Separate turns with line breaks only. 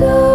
So